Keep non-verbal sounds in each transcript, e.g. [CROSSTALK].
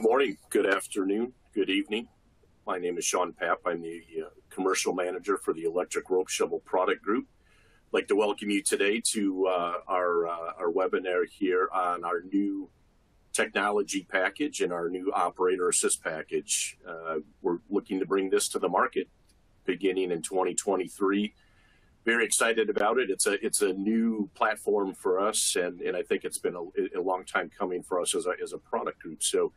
Good morning, good afternoon, good evening. My name is Sean Papp. I'm the uh, commercial manager for the Electric Rope Shovel Product Group. I'd like to welcome you today to uh, our, uh, our webinar here on our new technology package and our new operator assist package. Uh, we're looking to bring this to the market beginning in 2023 very excited about it. It's a it's a new platform for us, and and I think it's been a, a long time coming for us as a as a product group. So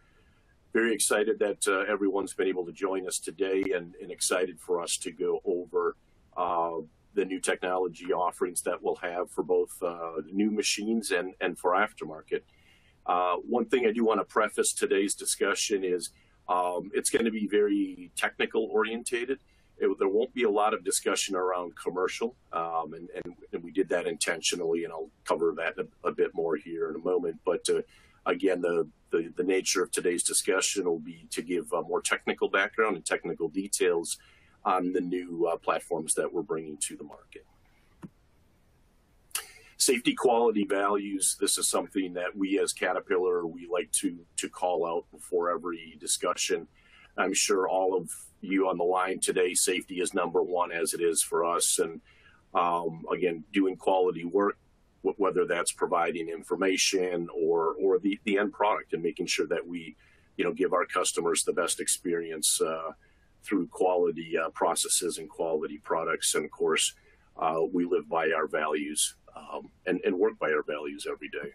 very excited that uh, everyone's been able to join us today, and, and excited for us to go over uh, the new technology offerings that we'll have for both uh, new machines and and for aftermarket. Uh, one thing I do want to preface today's discussion is um, it's going to be very technical orientated it, there won't be a lot of discussion around commercial, um, and, and, and, we did that intentionally, and I'll cover that a, a bit more here in a moment. But uh, again, the, the, the nature of today's discussion will be to give uh, more technical background and technical details on the new uh, platforms that we're bringing to the market. Safety quality values. This is something that we as Caterpillar we like to to call out before every discussion. I'm sure all of you on the line today, safety is number one as it is for us. And um, again, doing quality work, whether that's providing information or or the, the end product and making sure that we, you know, give our customers the best experience uh, through quality uh, processes and quality products. And of course, uh, we live by our values um, and, and work by our values every day.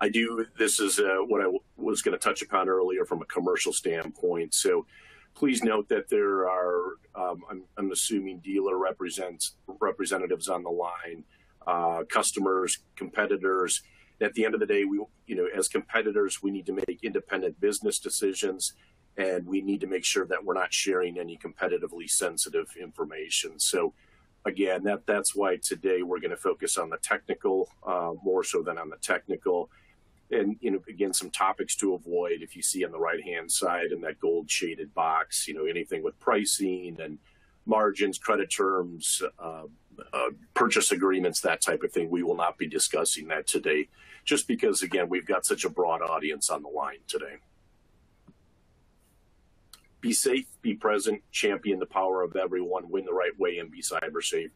I do, this is uh, what I was going to touch upon earlier from a commercial standpoint. So please note that there are, um, I'm, I'm, assuming dealer represents representatives on the line, uh, customers, competitors. At the end of the day, we, you know, as competitors, we need to make independent business decisions and we need to make sure that we're not sharing any competitively sensitive information. So again, that that's why today we're going to focus on the technical uh, more so than on the technical and you know again some topics to avoid if you see on the right hand side in that gold shaded box you know anything with pricing and margins credit terms uh, uh, purchase agreements that type of thing we will not be discussing that today just because again we've got such a broad audience on the line today. Be safe be present champion the power of everyone win the right way and be cyber safe.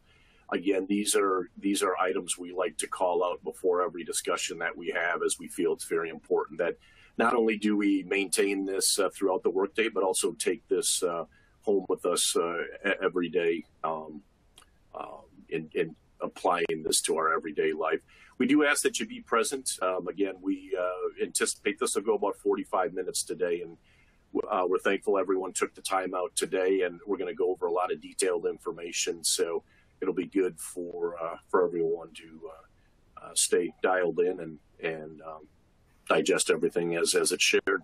Again, these are these are items we like to call out before every discussion that we have, as we feel it's very important that not only do we maintain this uh, throughout the workday, but also take this uh, home with us uh, every day. Um, in, in, applying this to our everyday life. We do ask that you be present. Um, again, we uh, anticipate this will go about 45 minutes today, and uh, we're thankful everyone took the time out today, and we're going to go over a lot of detailed information. So it'll be good for uh, for everyone to uh, uh, stay dialed in and and um, digest everything as as it's shared.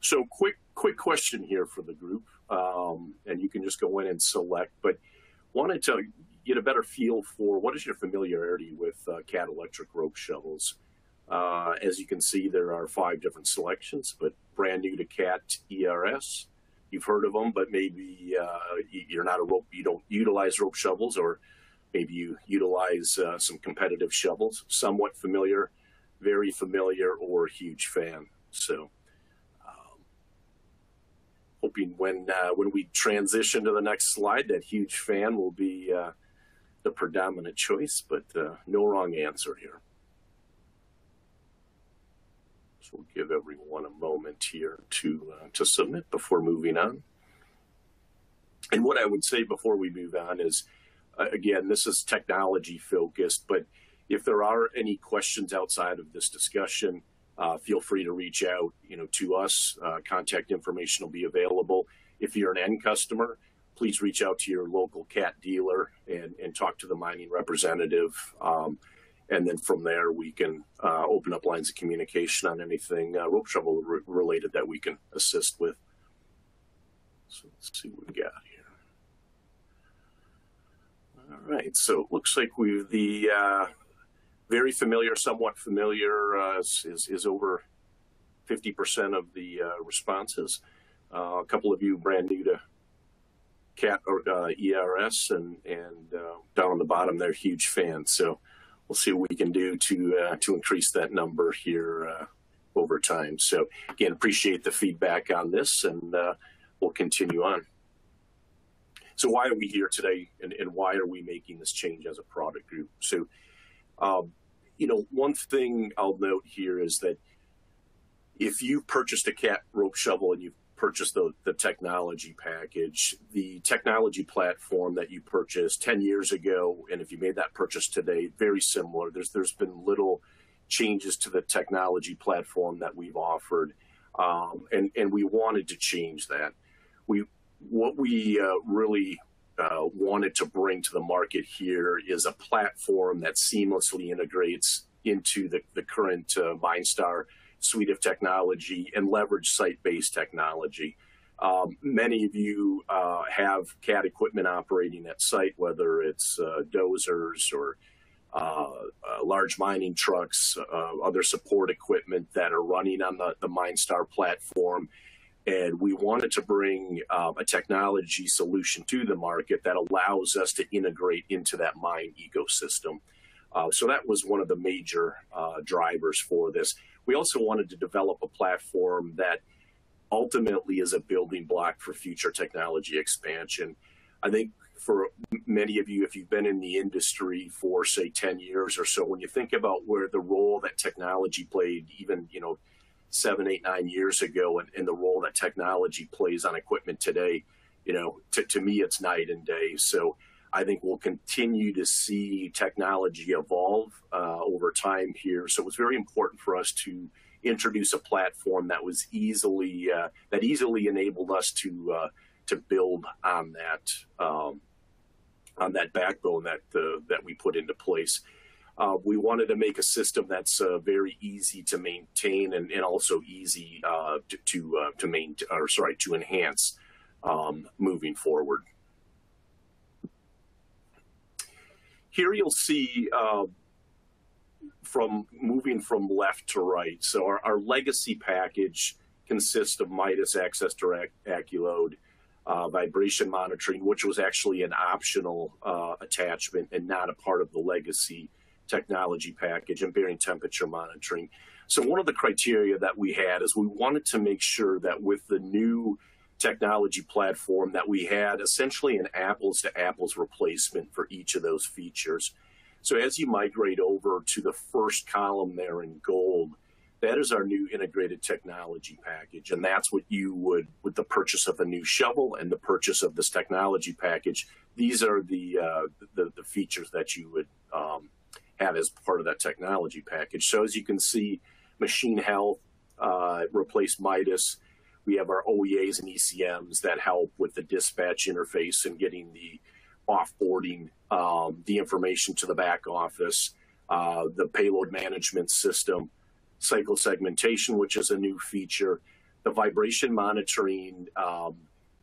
So quick quick question here for the group, um, and you can just go in and select. But wanted to get a better feel for what is your familiarity with uh, Cat electric rope shovels. Uh, as you can see, there are five different selections, but brand new to Cat ERS, you've heard of them, but maybe uh, you're not a rope, you don't utilize rope shovels, or maybe you utilize uh, some competitive shovels. Somewhat familiar, very familiar, or huge fan. So, hoping when uh, when we transition to the next slide, that huge fan will be uh, the predominant choice, but uh, no wrong answer here. So we'll give everyone a moment here to uh, to submit before moving on. And what I would say before we move on is, uh, again, this is technology focused, but if there are any questions outside of this discussion, uh, feel free to reach out, you know, to us. Uh, contact information will be available. If you're an end customer, please reach out to your local cat dealer and, and talk to the mining representative. Um, and then from there we can uh, open up lines of communication on anything uh, rope shovel re- related that we can assist with. So let's see what we got here. All right, so it looks like we've the uh, very familiar, somewhat familiar uh, is, is over 50% of the uh, responses. Uh, a couple of you brand new to CAT or ERS, and and down on the bottom, they're huge fans. So we'll see what we can do to uh, to increase that number here uh, over time. So again, appreciate the feedback on this, and uh, we'll continue on. So why are we here today, and, and, why are we making this change as a product group? So, um, you know, one thing I'll note here is that if you purchased a cat rope shovel and you've purchased the, the technology package, the technology platform that you purchased 10 years ago, and if you made that purchase today, very similar. There's there's been little changes to the technology platform that we've offered, um, and and we wanted to change that. We what we uh, really uh, wanted to bring to the market here is a platform that seamlessly integrates into the, the current uh, MineStar suite of technology and leverage site-based technology. Um, many of you uh, have Cat equipment operating at site, whether it's uh, dozers or uh, uh large mining trucks, other support equipment that are running on the, the MineStar platform. And we wanted to bring uh, a technology solution to the market that allows us to integrate into that mine ecosystem. so that was one of the major drivers for this. We also wanted to develop a platform that ultimately is a building block for future technology expansion. I think for many of you, if you've been in the industry for say 10 years or so, when you think about where the role that technology played, even, you know, seven, eight, nine years ago, and, and the role that technology plays on equipment today, you know, to, to me, it's night and day. So I think we'll continue to see technology evolve uh, over time here. So it was very important for us to introduce a platform that was easily uh, that easily enabled us to uh, to build on that um, on that backbone that uh, that we put into place. Uh, we wanted to make a system that's uh, very easy to maintain and, and also easy to to, to maintain or sorry to enhance um, moving forward. Here you'll see uh, from moving from left to right. So our, our legacy package consists of Midas Access Direct AccuLoad, uh, vibration monitoring, which was actually an optional uh, attachment and not a part of the legacy technology package, and bearing temperature monitoring. So one of the criteria that we had is we wanted to make sure that with the new technology platform that we had essentially an apples to apples replacement for each of those features. So as you migrate over to the first column there in gold, that is our new integrated technology package. And that's what you would, with the purchase of a new shovel and the purchase of this technology package, these are the, uh, the, the, features that you would have as part of that technology package. So as you can see, machine health, uh, replace Midas, we have our OEAs and ECMs that help with the dispatch interface and getting the offboarding um, the information to the back office, uh, the payload management system, cycle segmentation, which is a new feature, the vibration monitoring. Um,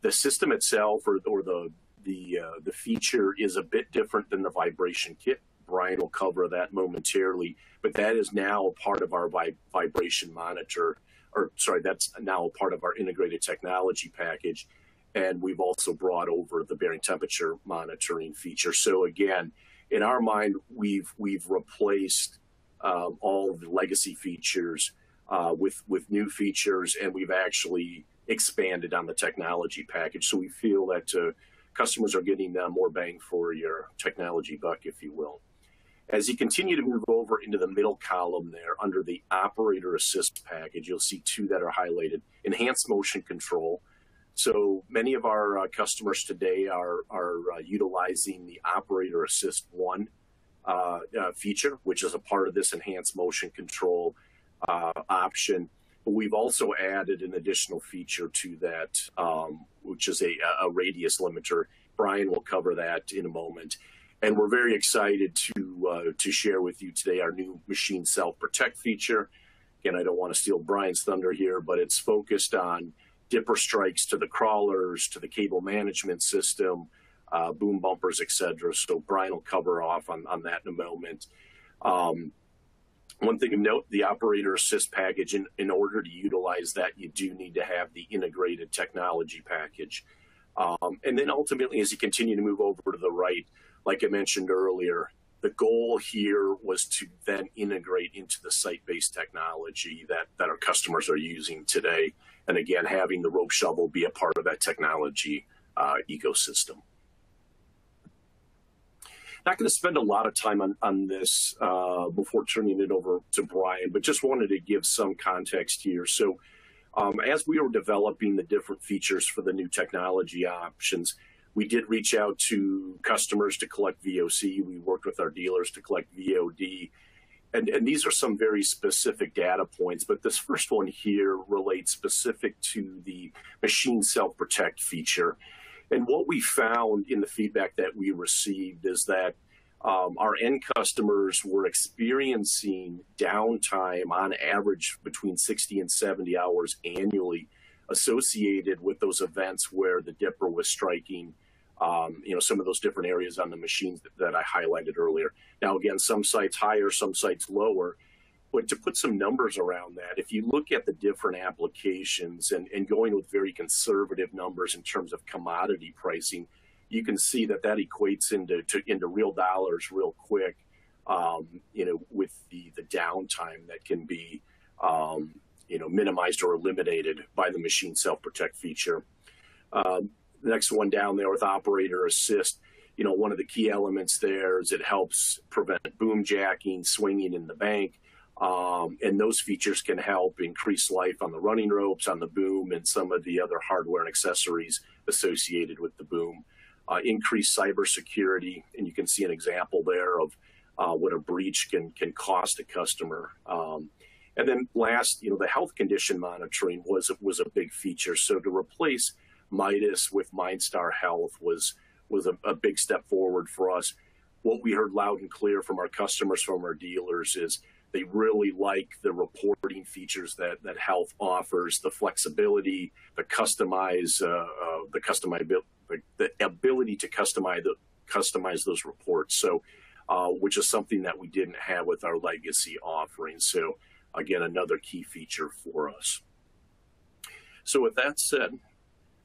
the system itself or, or the the uh, the feature is a bit different than the vibration kit. Brian will cover that momentarily, but that is now a part of our vi- vibration monitor or sorry, that's now a part of our integrated technology package. And we've also brought over the bearing temperature monitoring feature. So again, in our mind, we've we've replaced um, all the legacy features uh, with with new features, and we've actually expanded on the technology package. So we feel that uh, customers are getting uh, more bang for your technology buck, if you will. As you continue to move over into the middle column there under the operator assist package, you'll see two that are highlighted. Enhanced motion control. So many of our uh, customers today are, are uh, utilizing the operator assist one uh, uh feature, which is a part of this enhanced motion control uh, option. But we've also added an additional feature to that, um, which is a, a radius limiter. Brian will cover that in a moment and we're very excited to uh, to share with you today our new machine self protect feature. Again, I don't want to steal Brian's thunder here, but it's focused on dipper strikes to the crawlers, to the cable management system, uh, boom bumpers, etc. So Brian will cover off on, on that in a moment. Um, one thing to note, the operator assist package, in, in order to utilize that, you do need to have the integrated technology package. Um, and then ultimately, as you continue to move over to the right, like I mentioned earlier, the goal here was to then integrate into the site-based technology that, that our customers are using today. And again, having the rope shovel be a part of that technology uh, ecosystem. Not going to spend a lot of time on, on this uh, before turning it over to Brian, but just wanted to give some context here. So um, as we were developing the different features for the new technology options, we did reach out to customers to collect VOC. We worked with our dealers to collect VOD. And, and these are some very specific data points, but this first one here relates specific to the machine self-protect feature. And what we found in the feedback that we received is that um, our end customers were experiencing downtime on average between 60 and 70 hours annually associated with those events where the dipper was striking um, you know, some of those different areas on the machines that, that, I highlighted earlier. Now, again, some sites higher, some sites lower. But to put some numbers around that, if you look at the different applications and, and going with very conservative numbers in terms of commodity pricing, you can see that that equates into to, into real dollars real quick. Um, you know, with the the downtime that can be um, you know minimized or eliminated by the machine self protect feature. Um, the next one down there with operator assist, you know, one of the key elements there is it helps prevent boom jacking, swinging in the bank. Um, and those features can help increase life on the running ropes, on the boom, and some of the other hardware and accessories associated with the boom. Uh, increase cybersecurity, and you can see an example there of uh, what a breach can can cost a customer. Um, and then last, you know, the health condition monitoring was was a big feature. So to replace Midas with MineStar Health was was a, a big step forward for us. What we heard loud and clear from our customers, from our dealers, is they really like the reporting features that that health offers, the flexibility, the customize, uh, uh, the customizability, the, the, ability to customize the customize those reports. So, uh, which is something that we didn't have with our legacy offering. So, again, another key feature for us. So, with that said,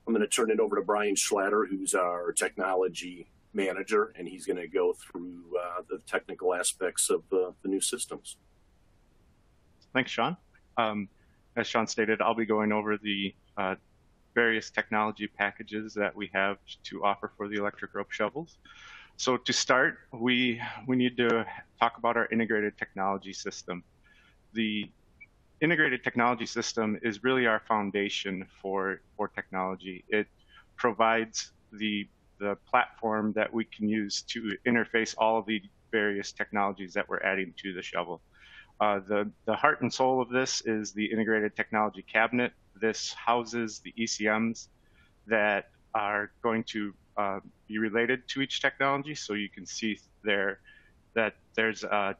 I'm going to turn it over to Brian Schlatter, who's our technology manager, and he's going to go through uh, the technical aspects of uh, the new systems. Thanks, Sean. Um, as Sean stated, I'll be going over the uh, various technology packages that we have to offer for the electric rope shovels. So to start, we we need to talk about our integrated technology system. The integrated technology system is really our foundation for, for technology. It provides the, the platform that we can use to interface all of the various technologies that we're adding to the shovel. Uh, the, the heart and soul of this is the integrated technology cabinet. This houses the ECMs that are going to uh, be related to each technology. So you can see there that there's a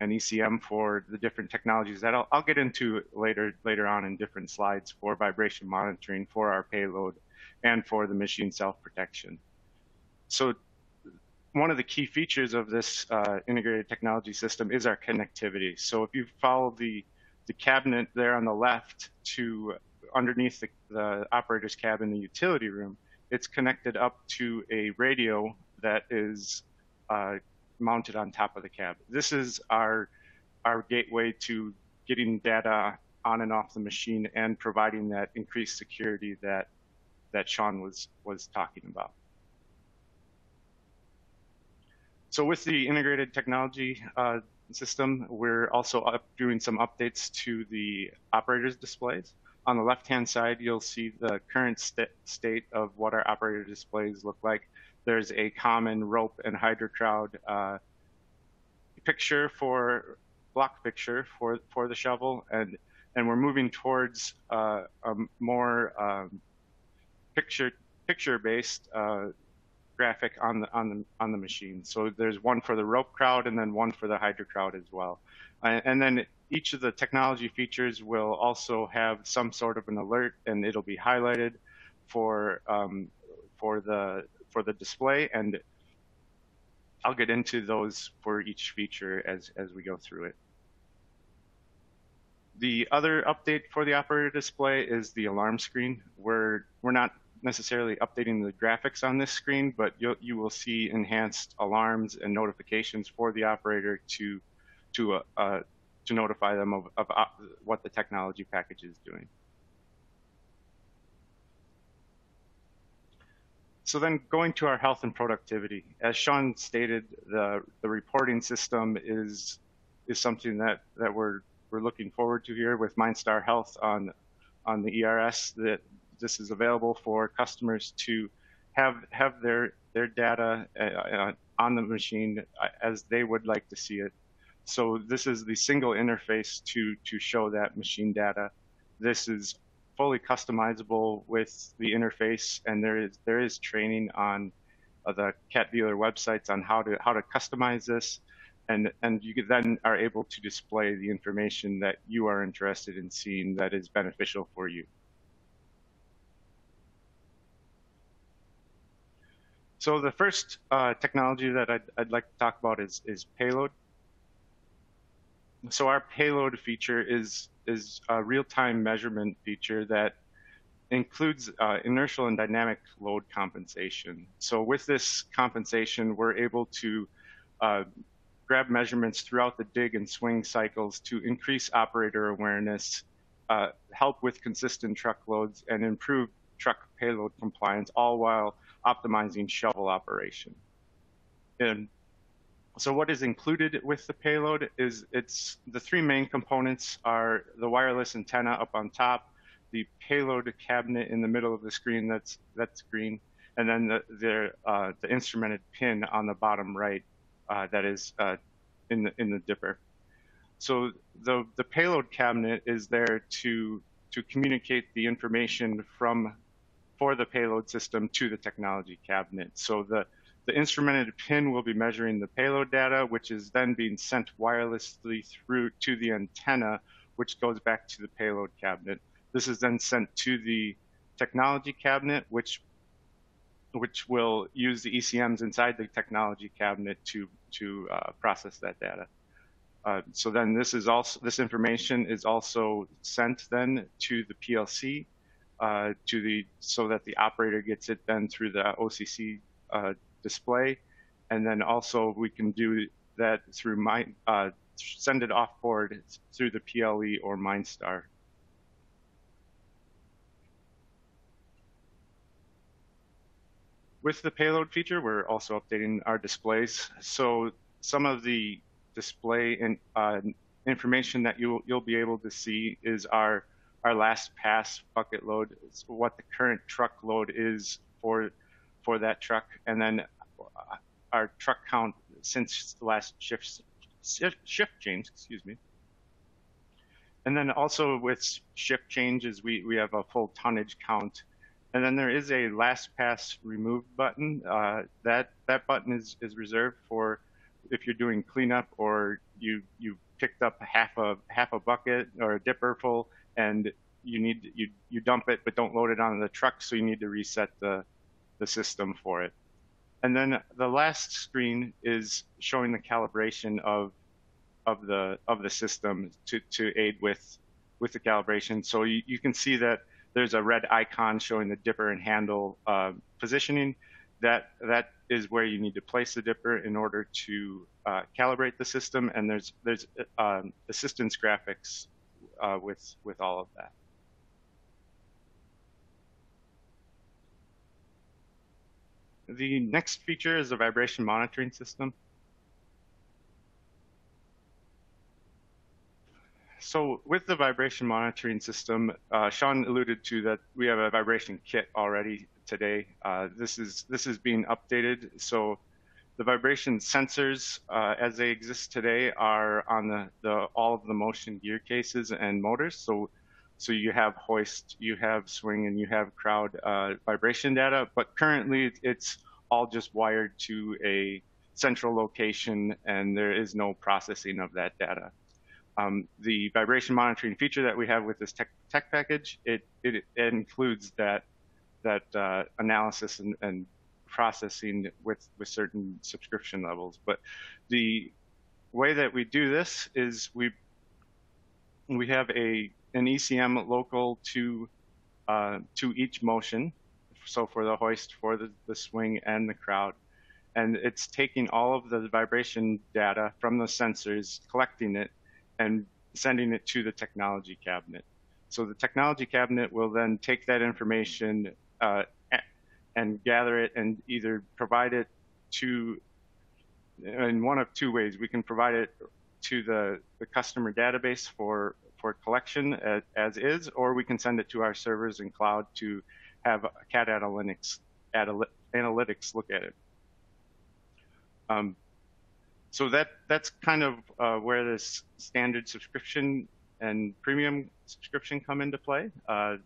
an ECM for the different technologies that I'll, I'll, get into later later on in different slides for vibration monitoring for our payload and for the machine self-protection. So one of the key features of this uh, integrated technology system is our connectivity. So if you follow the, the cabinet there on the left to underneath the, the operator's cab in the utility room, it's connected up to a radio that is uh, mounted on top of the cab. This is our our gateway to getting data on and off the machine and providing that increased security that that Sean was was talking about. So with the integrated technology uh, system, we're also up doing some updates to the operators displays. On the left-hand side, you'll see the current st state of what our operator displays look like there's a common rope and HydraCrowd uh, picture for block picture for for the shovel, and and we're moving towards uh, a more um, picture picture based uh, graphic on the on the on the machine. So there's one for the rope crowd and then one for the HydraCrowd as well. And, and then each of the technology features will also have some sort of an alert, and it'll be highlighted for um, for the for the display, and I'll get into those for each feature as, as we go through it. The other update for the operator display is the alarm screen. We're, we're not necessarily updating the graphics on this screen, but you'll, you will see enhanced alarms and notifications for the operator to to uh, uh, to notify them of, of uh, what the technology package is doing. So then going to our health and productivity, as Sean stated, the, the reporting system is is something that, that we're we're looking forward to here with MineStar Health on on the ERS that this is available for customers to have have their their data uh, uh on the machine as they would like to see it so this is the single interface to, to show that machine data. This is fully customizable with the interface, and there is there is training on uh, the cat dealer websites on how to how to customize this, and and you then are able to display the information that you are interested in seeing that is beneficial for you. So the first uh, technology that I'd, I'd like to talk about is is payload so our payload feature is is a real-time measurement feature that includes uh, inertial and dynamic load compensation. So with this compensation, we're able to uh, grab measurements throughout the dig and swing cycles to increase operator awareness, uh, help with consistent truck loads, and improve truck payload compliance, all while optimizing shovel operation. And so what is included with the payload is it's the three main components are the wireless antenna up on top, the payload cabinet in the middle of the screen that's that's green, and then the the, uh, the instrumented pin on the bottom right uh, that is uh, in the in the dipper. So the the payload cabinet is there to to communicate the information from for the payload system to the technology cabinet. So the the instrumented pin will be measuring the payload data, which is then being sent wirelessly through to the antenna, which goes back to the payload cabinet. This is then sent to the technology cabinet, which which will use the ECMs inside the technology cabinet to to uh, process that data. Uh, so then this is also this information is also sent then to the PLC uh, to the so that the operator gets it then through the OCC display. And then also we can do that through my, uh, send it off board through the PLE or MineStar. With the payload feature, we're also updating our displays. So some of the display and uh, information that you'll, you'll be able to see is our, our last pass bucket load, what the current truck load is for, for that truck, and then our truck count since the last shift shift change, excuse me. And then also with shift changes, we, we have a full tonnage count. And then there is a last pass remove button. Uh, that that button is, is reserved for if you're doing cleanup or you you picked up half a half a bucket or a dipper full and you need you you dump it but don't load it on the truck, so you need to reset the the system for it. And then the last screen is showing the calibration of of the of the system to, to aid with with the calibration. So you, you can see that there's a red icon showing the dipper and handle uh, positioning. That that is where you need to place the dipper in order to uh, calibrate the system. And there's there's uh, assistance graphics uh, with with all of that. The next feature is the vibration monitoring system. So with the vibration monitoring system, uh, Sean alluded to that we have a vibration kit already today. Uh, this is this is being updated. So the vibration sensors, uh, as they exist today, are on the, the all of the motion gear cases and motors. So so you have hoist, you have swing, and you have crowd uh, vibration data. But currently, it's all just wired to a central location, and there is no processing of that data. Um, the vibration monitoring feature that we have with this tech, tech package, it, it, it, includes that that uh, analysis and, and, processing with, with certain subscription levels. But the way that we do this is we we have a an ECM local to uh, to each motion so for the hoist, for the, the swing, and the crowd. And it's taking all of the vibration data from the sensors, collecting it, and sending it to the technology cabinet. So the technology cabinet will then take that information uh, and gather it and either provide it to, in one of two ways, we can provide it to the, the customer database for, for collection as, as is, or we can send it to our servers in cloud to have CAT Analytics, analytics look at it. Um, so that that's kind of uh, where this standard subscription and premium subscription come into play. Uh,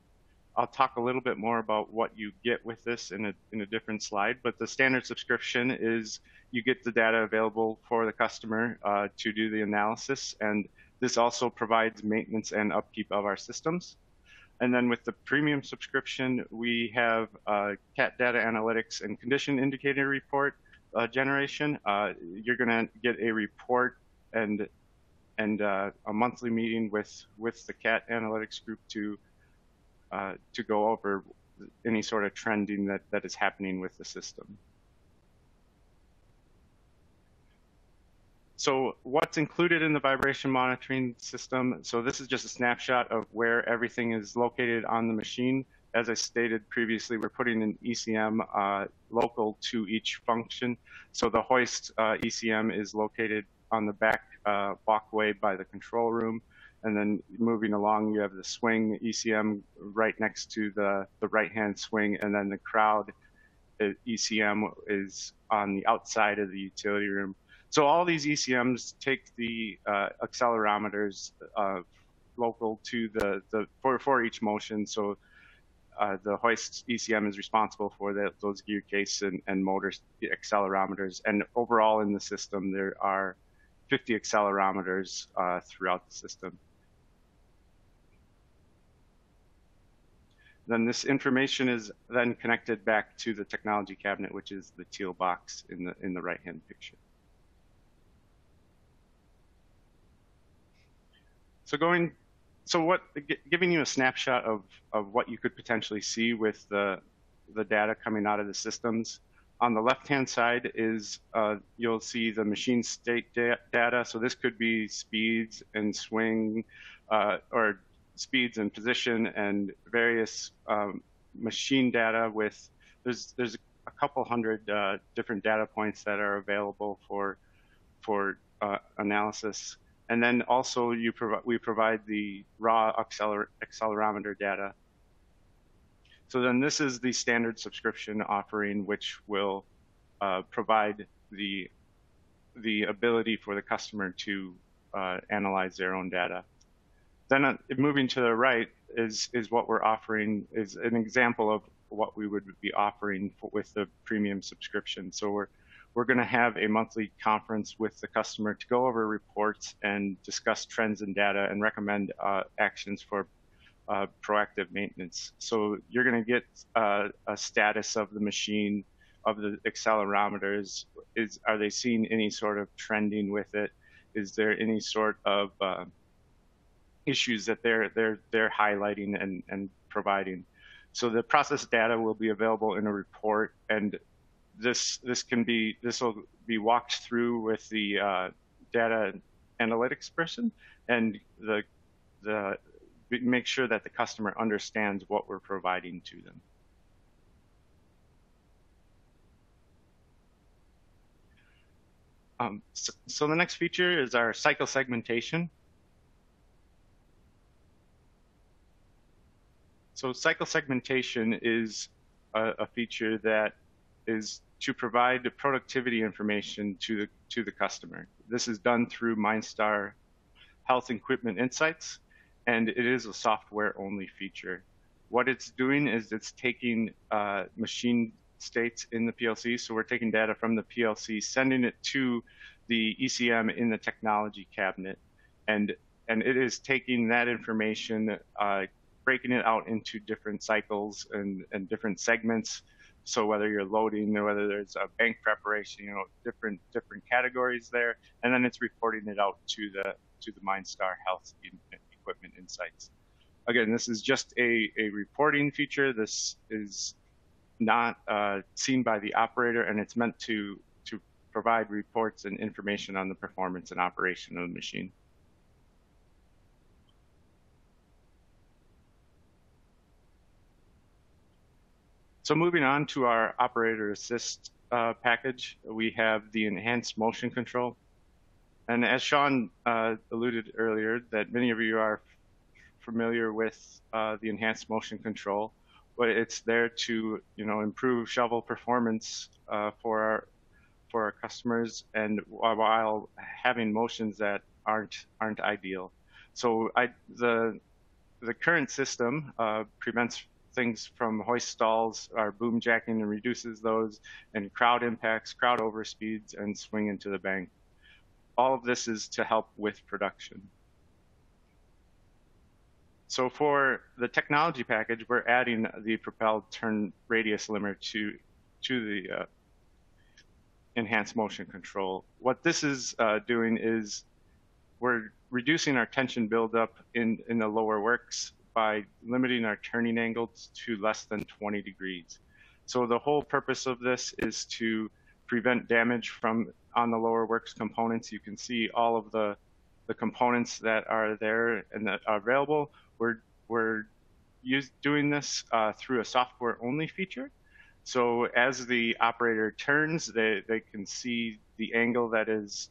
I'll talk a little bit more about what you get with this in a, in a different slide, but the standard subscription is you get the data available for the customer uh, to do the analysis, and this also provides maintenance and upkeep of our systems. And then with the premium subscription, we have uh, CAT data analytics and condition indicator report uh, generation. Uh, you're going to get a report and and uh, a monthly meeting with with the CAT analytics group to uh, to go over any sort of trending that that is happening with the system. So what's included in the vibration monitoring system? So this is just a snapshot of where everything is located on the machine. As I stated previously, we're putting an ECM uh, local to each function. So the hoist uh, ECM is located on the back uh, walkway by the control room. And then moving along, you have the swing ECM right next to the, the right-hand swing. And then the crowd uh, ECM is on the outside of the utility room. So all these ECMs take the uh, accelerometers uh, local to the, the for, for each motion. So uh, the hoist ECM is responsible for the, those gear case and, and motor accelerometers. And overall in the system, there are 50 accelerometers uh, throughout the system. Then this information is then connected back to the technology cabinet, which is the teal box in the in the right-hand picture. So going, so what, giving you a snapshot of, of what you could potentially see with the, the data coming out of the systems. On the left-hand side is, uh, you'll see the machine state da data. So this could be speeds and swing, uh, or speeds and position and various um, machine data with, there's, there's a couple hundred uh, different data points that are available for, for uh, analysis. And then also you we provide the raw acceler accelerometer data. So then this is the standard subscription offering, which will uh, provide the, the ability for the customer to uh, analyze their own data. Then uh, moving to the right is, is what we're offering, is an example of what we would be offering for, with the premium subscription. So we're we're going to have a monthly conference with the customer to go over reports and discuss trends and data and recommend uh, actions for uh, proactive maintenance. So you're going to get uh, a status of the machine, of the accelerometers. Is are they seeing any sort of trending with it? Is there any sort of uh, issues that they're they're they're highlighting and and providing? So the process data will be available in a report, and this this can be this will be walked through with the uh, data analytics person and the the make sure that the customer understands what we're providing to them. Um, so, so, the next feature is our cycle segmentation. So cycle segmentation is a, a feature that is to provide the productivity information to the, to the customer. This is done through MineStar Health Equipment Insights, and it is a software-only feature. What it's doing is it's taking uh, machine states in the PLC, so we're taking data from the PLC, sending it to the ECM in the technology cabinet, and and it is taking that information, uh, breaking it out into different cycles and, and different segments, so whether you're loading or whether there's a bank preparation, you know, different different categories there, and then it's reporting it out to the to the MineStar Health Equipment Insights. Again, this is just a, a reporting feature. This is not uh, seen by the operator, and it's meant to, to provide reports and information on the performance and operation of the machine. So moving on to our operator assist uh, package, we have the enhanced motion control. And as Sean uh, alluded earlier, that many of you are familiar with uh, the enhanced motion control, but it's there to you know improve shovel performance uh, for our for our customers, and while having motions that aren't aren't ideal. So I, the the current system uh, prevents things from hoist stalls or boom jacking and reduces those, and crowd impacts, crowd overspeeds, and swing into the bank. All of this is to help with production. So for the technology package, we're adding the propelled turn radius limiter to, to the uh, enhanced motion control. What this is uh, doing is we're reducing our tension buildup in, in the lower works by limiting our turning angles to less than 20 degrees. So the whole purpose of this is to prevent damage from on the lower works components. You can see all of the, the components that are there and that are available. We're, we're use, doing this uh, through a software only feature. So as the operator turns, they, they can see the angle that is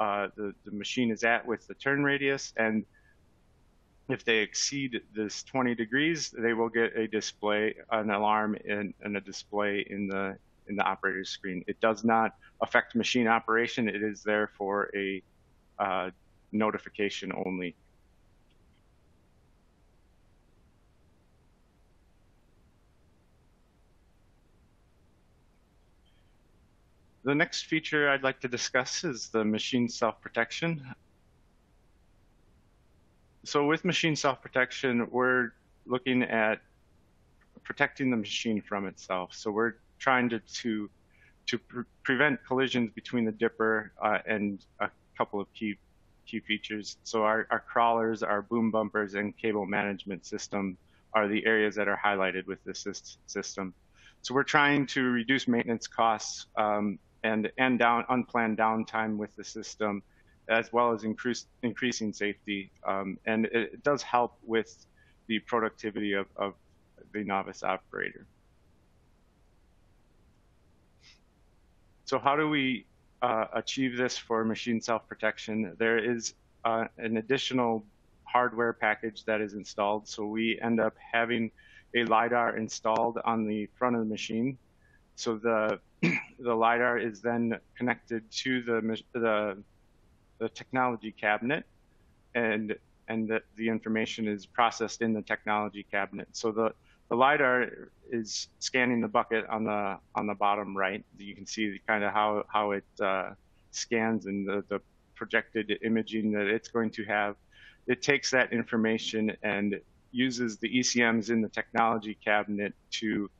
uh, the, the machine is at with the turn radius and if they exceed this 20 degrees, they will get a display, an alarm, and, and a display in the in the operator's screen. It does not affect machine operation. It is there for a uh, notification only. The next feature I'd like to discuss is the machine self-protection so with machine self-protection, we're looking at protecting the machine from itself. So we're trying to to, to pre prevent collisions between the dipper uh, and a couple of key key features. So our, our crawlers, our boom bumpers, and cable management system are the areas that are highlighted with this system. So we're trying to reduce maintenance costs um, and and down unplanned downtime with the system as well as increase, increasing safety. Um, and it, does help with the productivity of, of the novice operator. So how do we uh, achieve this for machine self-protection? There is uh, an additional hardware package that is installed. So we end up having a LiDAR installed on the front of the machine. So the [CLEARS THROAT] the LiDAR is then connected to the, the the technology cabinet, and and that the information is processed in the technology cabinet. So the the lidar is scanning the bucket on the on the bottom right. You can see kind of how how it uh, scans and the, the projected imaging that it's going to have. It takes that information and uses the ECMs in the technology cabinet to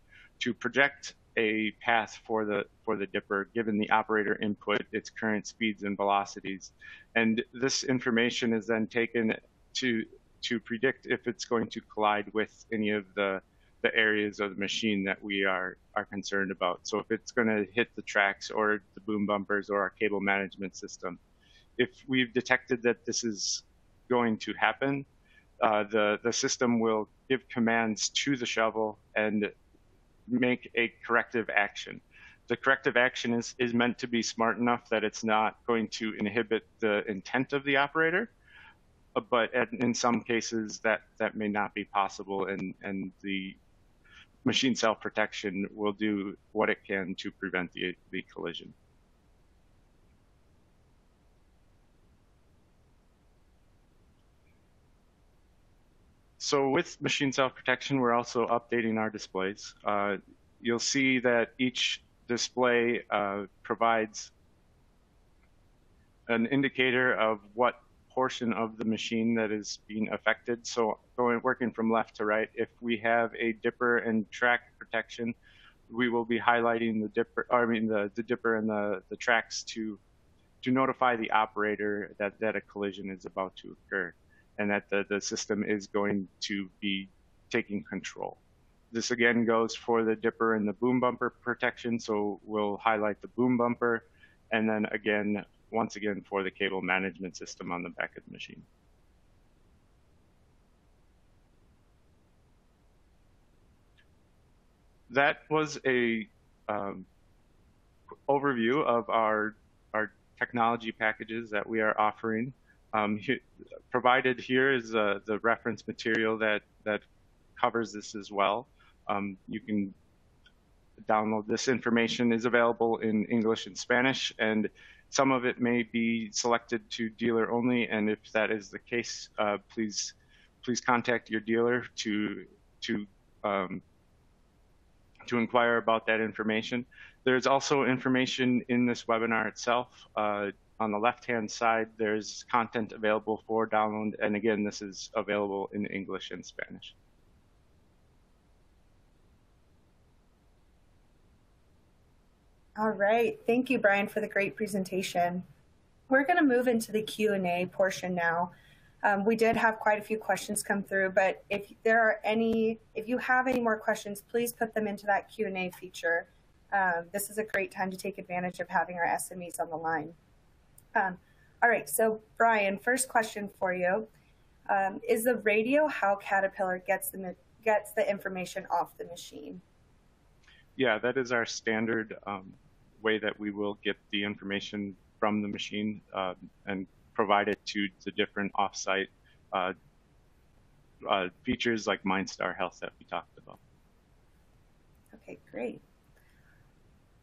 to project a path for the for the dipper given the operator input, its current speeds and velocities. And this information is then taken to to predict if it's going to collide with any of the the areas of the machine that we are are concerned about. So if it's going to hit the tracks or the boom bumpers or our cable management system, if we've detected that this is going to happen, uh, the the system will give commands to the shovel and make a corrective action. The corrective action is, is meant to be smart enough that it's not going to inhibit the intent of the operator, but in some cases that, that may not be possible and, and the machine self-protection will do what it can to prevent the, the collision. So with machine self-protection, we're also updating our displays. Uh, you'll see that each display uh, provides an indicator of what portion of the machine that is being affected. So going working from left to right, if we have a dipper and track protection, we will be highlighting the dipper, I mean the, the dipper and the, the tracks to to notify the operator that, that a collision is about to occur and that the, the system is going to be taking control. this again goes for the dipper and the boom bumper protection. So we'll highlight the boom bumper and then again, once again for the cable management system on the back of the machine. That was a um, overview of our, our technology packages that we are offering. Um, he, provided here is uh, the reference material that, that covers this as well. Um, you can download this information is available in English and Spanish, and some of it may be selected to dealer only. And if that is the case, uh, please please contact your dealer to to um, to inquire about that information. There's also information in this webinar itself. Uh, on the left-hand side, there's content available for download, and again, this is available in English and Spanish. All right. Thank you, Brian, for the great presentation. We're going to move into the Q&A portion now. Um, we did have quite a few questions come through, but if there are any, if you have any more questions, please put them into that Q&A feature. Um, this is a great time to take advantage of having our SMEs on the line. Um, all right, so Brian, first question for you. Um, is the radio how Caterpillar gets the, gets the information off the machine? Yeah, that is our standard um, way that we will get the information from the machine uh, and provide it to the different offsite uh, uh, features like MineStar Health that we talked about. Okay, great.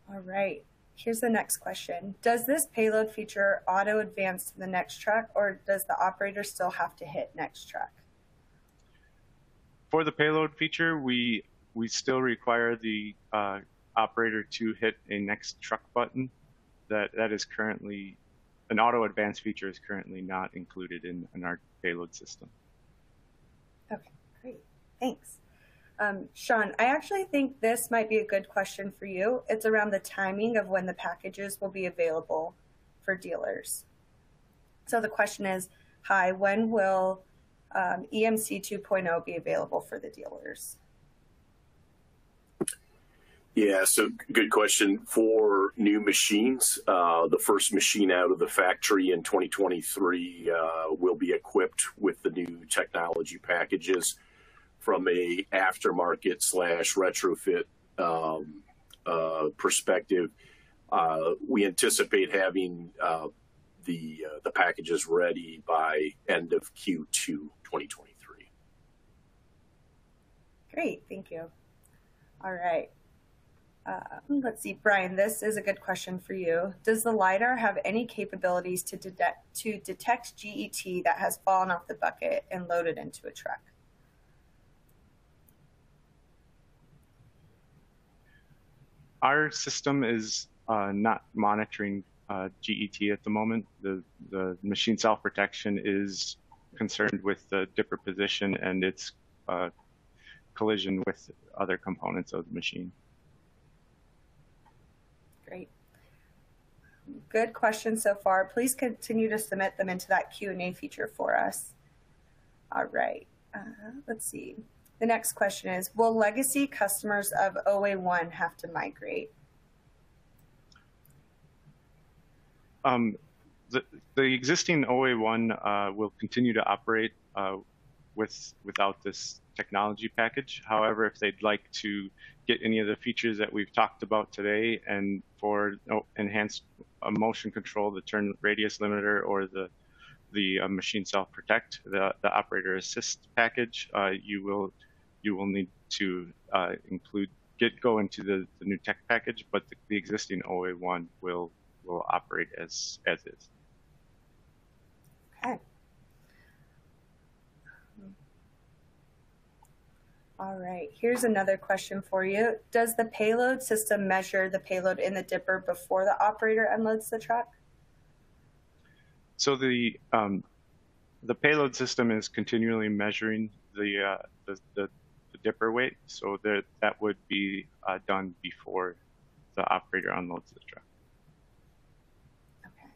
All right, here's the next question. Does this payload feature auto advance to the next truck or does the operator still have to hit next truck? For the payload feature, we we still require the uh, operator to hit a next truck button. That that is currently an auto advance feature is currently not included in, in our payload system. Okay, great. Thanks. Um, Sean, I actually think this might be a good question for you. It's around the timing of when the packages will be available for dealers. So the question is, hi, when will um, EMC 2.0 be available for the dealers? Yeah, so good question. For new machines, uh, the first machine out of the factory in 2023 uh, will be equipped with the new technology packages from a aftermarket slash retrofit um, uh, perspective. Uh, we anticipate having uh, the uh, the packages ready by end of Q2 2023. Great, thank you. All right. Uh, let's see, Brian, this is a good question for you. Does the LiDAR have any capabilities to detect, to detect GET that has fallen off the bucket and loaded into a truck? Our system is uh, not monitoring uh, GET at the moment. The, the machine self-protection is concerned with the dipper position and its uh, collision with other components of the machine. Great. Good questions so far. Please continue to submit them into that Q&A feature for us. All right, uh, let's see. The next question is, will legacy customers of OA1 have to migrate? Um, the, the existing OA1 uh, will continue to operate uh, with without this technology package. However, if they'd like to get any of the features that we've talked about today and for enhanced uh, motion control, the turn radius limiter or the the uh, machine self protect, the, the operator assist package, uh, you will you will need to uh, include get go into the, the new tech package, but the, the existing OA1 will will operate as as is. Okay. All right, here's another question for you. Does the payload system measure the payload in the dipper before the operator unloads the truck? So the um, the payload system is continually measuring the uh, the, the, dipper weight, so that that would be uh, done before the operator unloads the truck. Okay,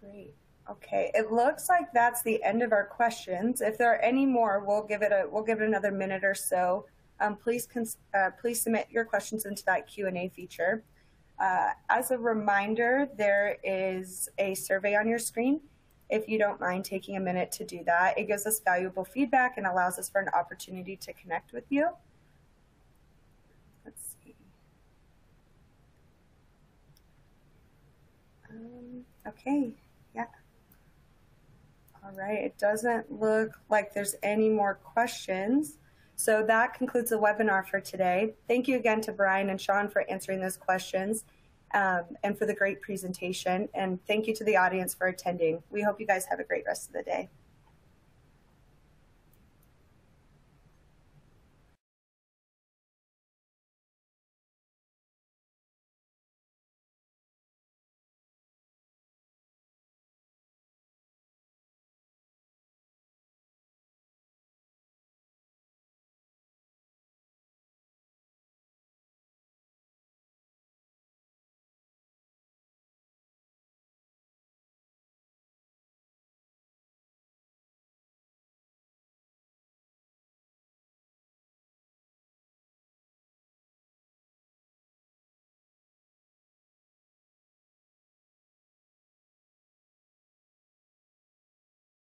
great. Okay, it looks like that's the end of our questions. If there are any more, we'll give it a we'll give it another minute or so um, please uh, please submit your questions into that Q&A feature. Uh, as a reminder, there is a survey on your screen. If you don't mind taking a minute to do that, it gives us valuable feedback and allows us for an opportunity to connect with you. Let's see. Um, okay, yeah. All right, it doesn't look like there's any more questions. So that concludes the webinar for today. Thank you again to Brian and Sean for answering those questions um, and for the great presentation. And thank you to the audience for attending. We hope you guys have a great rest of the day.